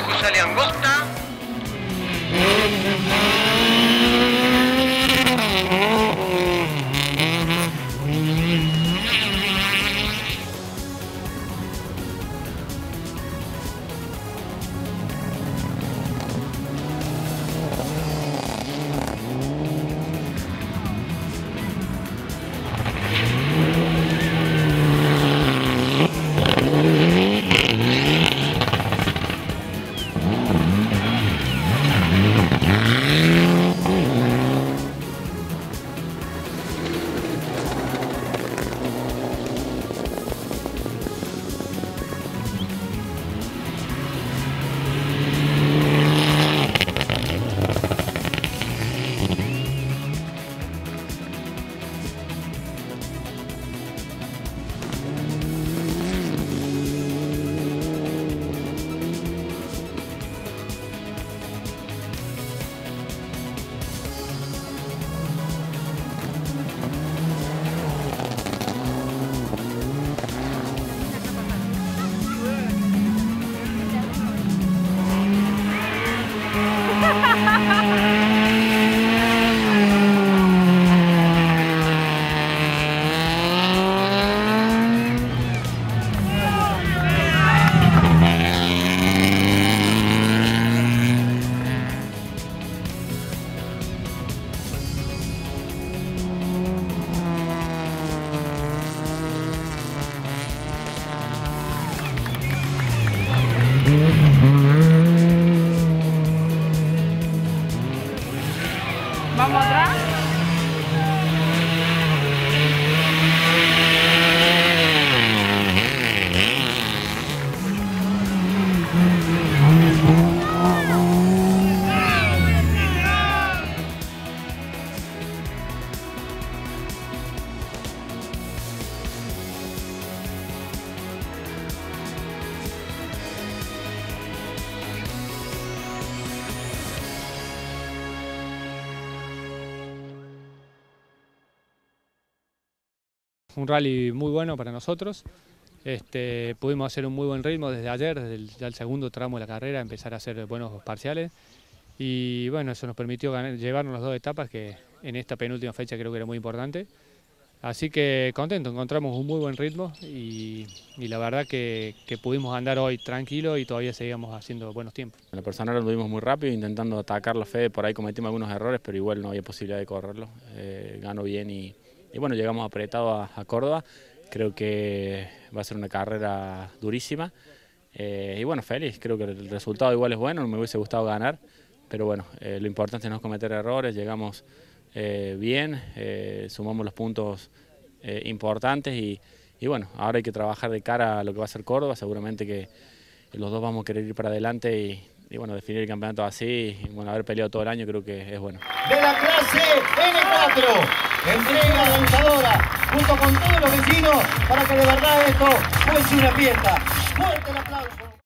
rojo sale angosta. Vamos atrás. Un rally muy bueno para nosotros. Este, pudimos hacer un muy buen ritmo desde ayer, desde el, el segundo tramo de la carrera, empezar a hacer buenos parciales. Y bueno, eso nos permitió ganar, llevarnos las dos etapas que en esta penúltima fecha creo que era muy importante. Así que contento, encontramos un muy buen ritmo y, y la verdad que, que, pudimos andar hoy tranquilo y todavía seguíamos haciendo buenos tiempos. En la personal anduvimos muy rápido intentando atacar la fe, por ahí cometimos algunos errores, pero igual no había posibilidad de correrlo. Eh, ganó bien y, y bueno, llegamos apretados a, Córdoba. Creo que va a ser una carrera durísima. Eh, y bueno, feliz, creo que el resultado igual es bueno, me hubiese gustado ganar, pero bueno, eh, lo importante es no cometer errores, llegamos eh, bien, sumamos los puntos importantes y, y, bueno, ahora hay que trabajar de cara a lo que va a ser Córdoba, seguramente que los dos vamos a querer ir para adelante y, y bueno, definir el campeonato así, y bueno, haber peleado todo el año creo que es bueno. De la clase N4, entrega lanzadora, junto con todos los vecinos, para que de verdad esto fuese una fiesta. Fuerte el aplauso.